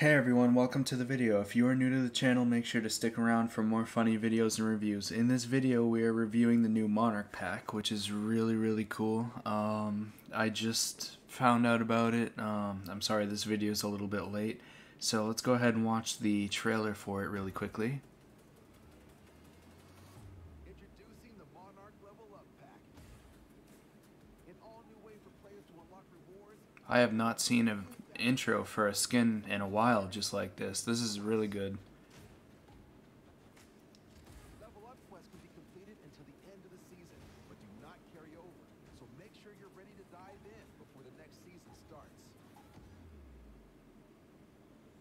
Hey everyone, welcome to the video. If you are new to the channel, make sure to stick around for more funny videos and reviews. In this video, we are reviewing the new Monarch pack, which is really, really cool. Um, I just found out about it. Um, I'm sorry this video is a little bit late. So let's go ahead and watch the trailer for it really quickly. Introducing the Monarch Level Up Pack. An all-new way for players to unlock rewards. I have not seen an intro for a skin in a while just like this. This is really good. Level Up quests can be completed until the end of the season, but do not carry over. So make sure you're ready to dive in before the next season starts.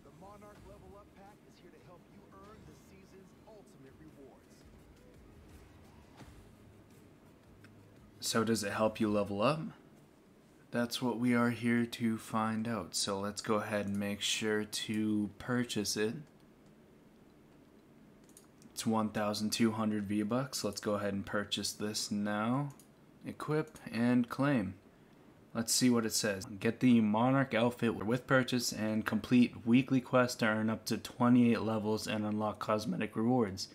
The Monarch Level Up Pack is here to help you earn the season's ultimate rewards. So does it help you level up? That's what we are here to find out. So let's go ahead and make sure to purchase it. It's 1,200 V-Bucks. Let's go ahead and purchase this now. Equip and claim. Let's see what it says. Get the Monarch outfit with purchase and complete weekly quests to earn up to 28 levels and unlock cosmetic rewards.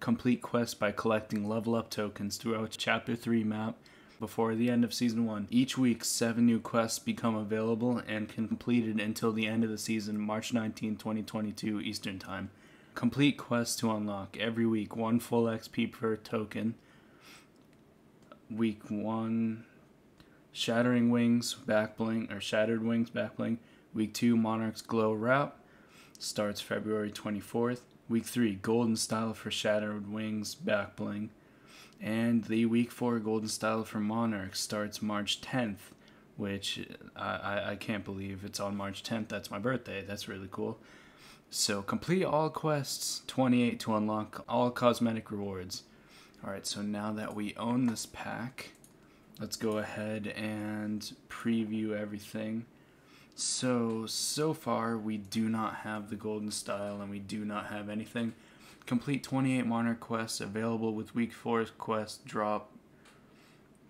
Complete quests by collecting level up tokens throughout Chapter 3 map before the end of Season 1. Each week, 7 new quests become available and can be completed until the end of the season, March 19, 2022 Eastern Time. Complete quests to unlock every week, 1 full XP per token. Week 1 Shattering Wings Backbling or Shattered Wings Backbling. Week 2 Monarch's Glow Wrap starts February 24th. Week 3 Golden Style for Shattered Wings back bling. And the Week 4 Golden Style for Monarch starts March 10th, which I, I, I can't believe it's on March 10th. That's my birthday. That's really cool. So complete all quests, 28 to unlock all cosmetic rewards. Alright, so now that we own this pack, let's go ahead and preview everything. So, so far we do not have the golden style and we do not have anything. Complete 28 Monarch quests available with week 4 quest drop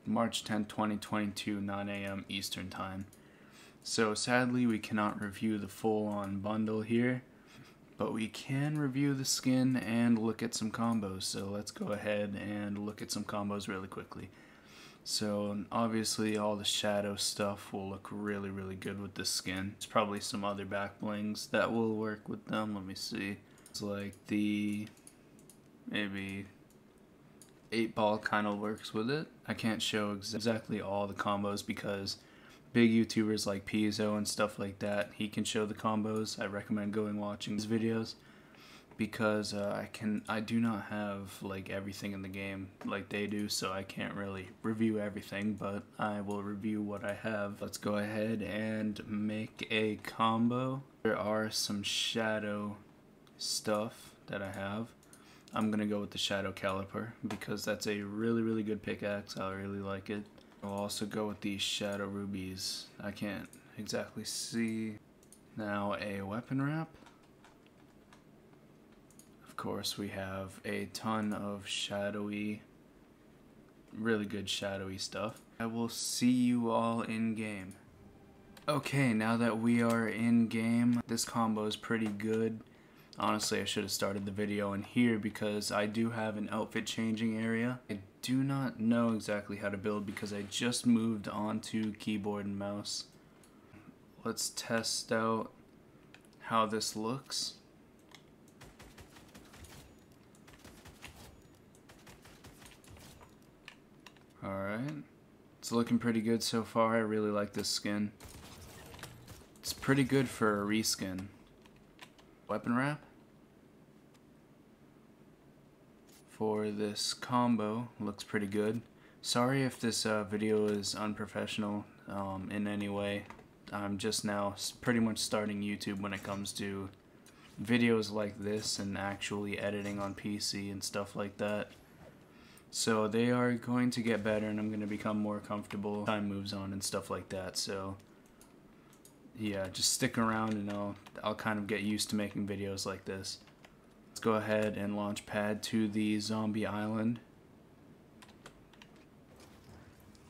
March 10, 2022, 9 a.m. Eastern Time. So sadly we cannot review the full on bundle here, but we can review the skin and look at some combos. So let's go ahead and look at some combos really quickly. So obviously all the shadow stuff will look really really good with this skin. There's probably some other back blings that will work with them. Let me see. It's like the maybe eight ball kind of works with it. I can't show ex- exactly all the combos because big YouTubers like Pizzo and stuff like that, he can show the combos. I recommend going watching his videos because uh, I can I do not have like everything in the game like they do, so I can't really review everything, but I will review what I have. Let's go ahead and make a combo. There are some shadow stuff that I have. I'm gonna go with the Shadow Caliper because that's a really really good pickaxe. I really like it. I'll also go with the Shadow Rubies. I can't exactly see. Now a weapon wrap. Of course we have a ton of shadowy, really good shadowy stuff. I will see you all in game. Okay, now that we are in game, this combo is pretty good. Honestly, I should have started the video in here because I do have an outfit changing area. I do not know exactly how to build because I just moved onto keyboard and mouse. Let's test out how this looks. Alright. It's looking pretty good so far. I really like this skin. It's pretty good for a reskin. Weapon wrap? For this combo, looks pretty good. Sorry if this uh, video is unprofessional um, in any way. I'm just now pretty much starting YouTube when it comes to videos like this and actually editing on PC and stuff like that. So they are going to get better and I'm going to become more comfortable. Time moves on and stuff like that. So yeah, just stick around and I'll I'll kind of get used to making videos like this. Let's go ahead and launch pad to the zombie island.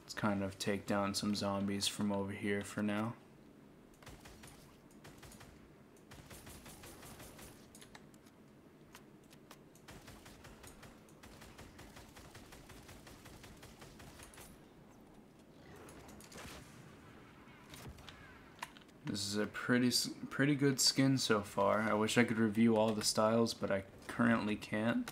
Let's kind of take down some zombies from over here for now. This is a pretty pretty good skin so far. I wish I could review all the styles, but I currently can't.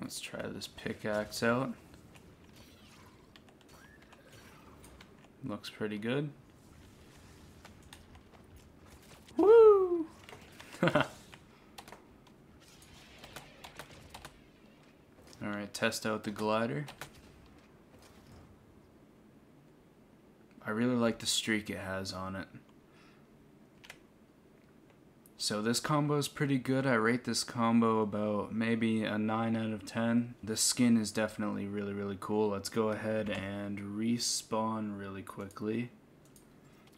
Let's try this pickaxe out. Looks pretty good. Woo! Alright, test out the glider. I really like the streak it has on it. So this combo is pretty good. I rate this combo about maybe a 9 out of 10. The skin is definitely really, really cool. Let's go ahead and respawn really quickly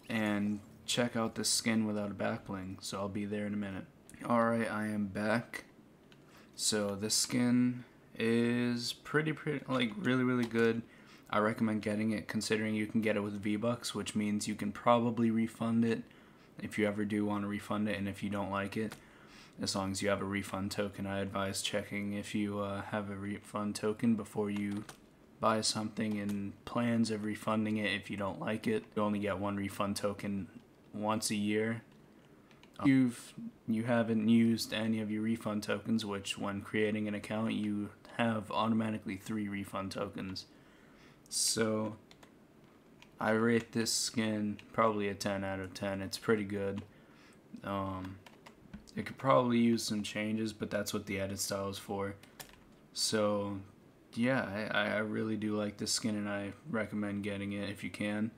and check out the skin without a back bling. So I'll be there in a minute. Alright, I am back. So this skin is pretty, pretty, like really, really good. I recommend getting it considering you can get it with V-Bucks, which means you can probably refund it if you ever do want to refund it and if you don't like it as long as you have a refund token i advise checking if you uh, have a refund token before you buy something and plans of refunding it if you don't like it. You only get one refund token once a year. You've you haven't used any of your refund tokens which when creating an account you have automatically three refund tokens. So I rate this skin probably a 10 out of 10. It's pretty good. Um, it could probably use some changes, but that's what the edit style is for. So, yeah, I, I really do like this skin and I recommend getting it if you can.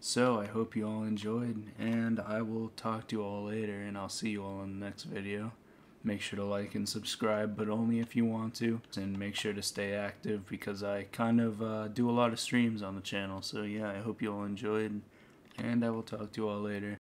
So, I hope you all enjoyed, and I will talk to you all later, and I'll see you all in the next video. Make sure to like and subscribe, but only if you want to. And make sure to stay active because I kind of uh, do a lot of streams on the channel. So yeah, I hope you all enjoyed. And I will talk to you all later.